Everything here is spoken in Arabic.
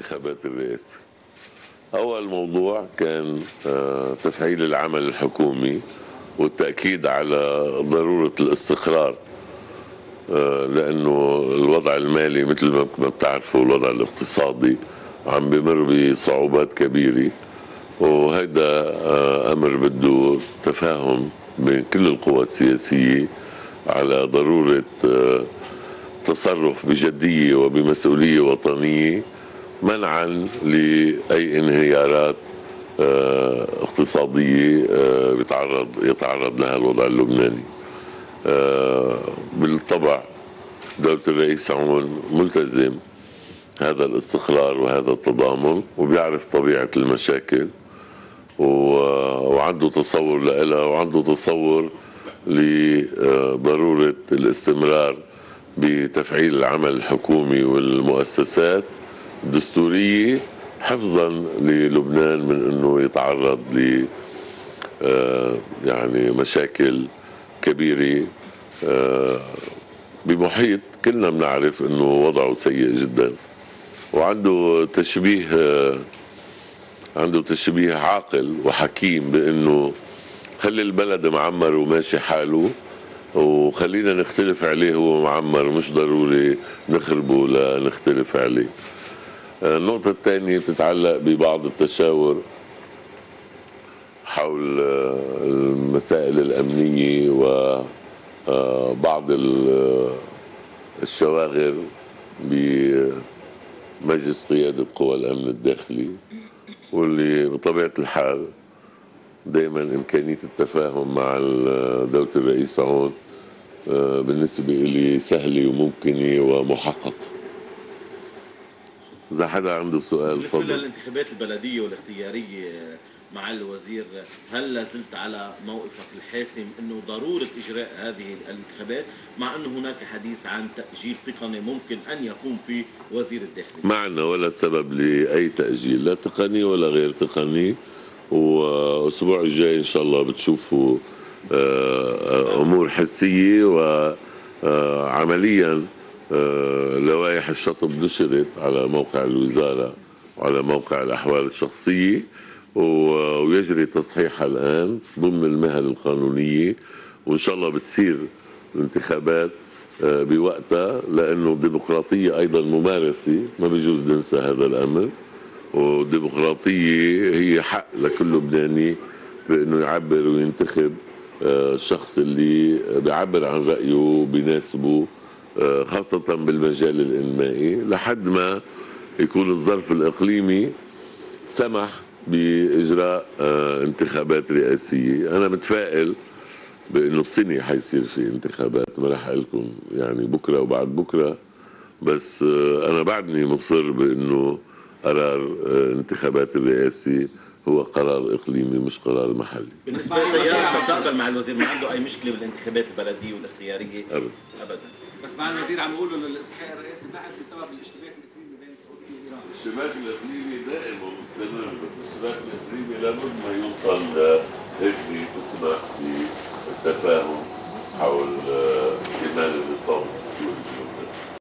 انتخابات الرئاسة أول موضوع كان آه، تفعيل العمل الحكومي والتأكيد على ضرورة الاستقرار آه، لأنه الوضع المالي مثل ما بتعرفوا الوضع الاقتصادي عم بمر بصعوبات كبيرة وهذا آه، أمر بده تفاهم بين كل القوى السياسية على ضرورة تصرف بجدية وبمسؤولية وطنية. منعا لأي انهيارات آه، اقتصادية آه، بيتعرض يتعرض لها الوضع اللبناني. آه، بالطبع دولة الرئيس عون ملتزم هذا الاستقرار وهذا التضامن وبيعرف طبيعة المشاكل وعنده تصور لها وعنده تصور لضرورة الاستمرار بتفعيل العمل الحكومي والمؤسسات. الدستورية حفظا للبنان من إنه يتعرض ل آه، يعني مشاكل كبيرة آه، بمحيط كلنا بنعرف إنه وضعه سيء جدا. وعنده تشبيه آه، عنده تشبيه عاقل وحكيم بإنه خلي البلد معمر وماشي حاله وخلينا نختلف عليه هو معمر مش ضروري نخربه لنختلف عليه. النقطة الثانية بتتعلق ببعض التشاور حول آه، المسائل الأمنية وبعض الشواغر بمجلس قيادة قوى الأمن الداخلي واللي بطبيعة الحال دائما إمكانية التفاهم مع دولة الرئيس عون آه، بالنسبة لي سهلة وممكنة ومحققة. إذا حدا عنده سؤال بالنسبة تفضل للانتخابات البلدية والاختيارية مع الوزير هل لا زلت على موقفك الحاسم إنه ضرورة إجراء هذه الانتخابات مع إنه هناك حديث عن تأجيل تقني ممكن أن يقوم فيه وزير الداخلية ما عندنا ولا سبب لأي تأجيل لا تقني ولا غير تقني والأسبوع الجاي إن شاء الله بتشوفوا آه، أمور حسية وعمليا لوائح الشطب نشرت على موقع الوزارة وعلى موقع الأحوال الشخصية ويجري تصحيحها الآن ضمن المهل القانونية وإن شاء الله بتصير الانتخابات آه، بوقتها لأنه الديمقراطية أيضا ممارسة ما بيجوز ننسى هذا الأمر والديمقراطية هي حق لكل لبناني بأنه يعبر وينتخب آه، الشخص اللي بيعبر عن رأيه بيناسبه آه، خاصة بالمجال الإنمائي لحد ما يكون الظرف الإقليمي سمح بإجراء آه، انتخابات رئاسية. أنا متفائل بأنه السنة حيصير في انتخابات ما رح لكم يعني بكرة وبعد بكرة. بس آه، أنا بعدني مصر بأنه قرار آه، انتخابات الرئاسي هو قرار إقليمي مش قرار محلي. بالنسبة لتيار المستقبل مع الوزير ما عنده أي مشكلة بالانتخابات البلدية والإختيارية؟ أبدا. ابدا. بس مع الوزير عم إنه الاستحقاق الرئاسي انتهت بسبب الاشتباك الاقليمي بين السعودية وإيران. الشباك الإقليمي دائم ومستمر بس الشباك الإقليمي لابد ما يوصل لهيك